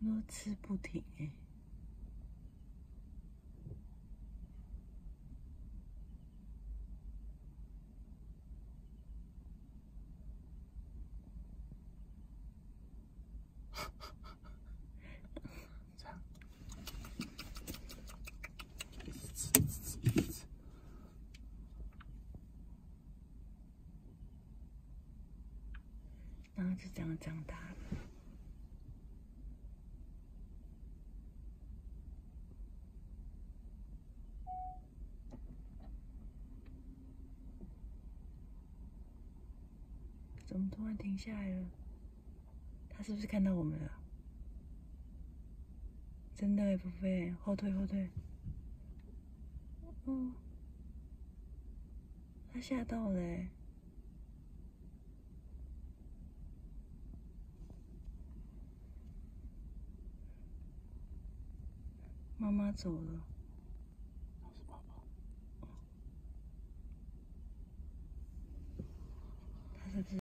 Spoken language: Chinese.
乐此不停。然后就这样长大怎么突然停下来了？他是不是看到我们了？真的不会，后退后退。嗯，他吓到了欸。妈妈走了。是爸爸。他是不是？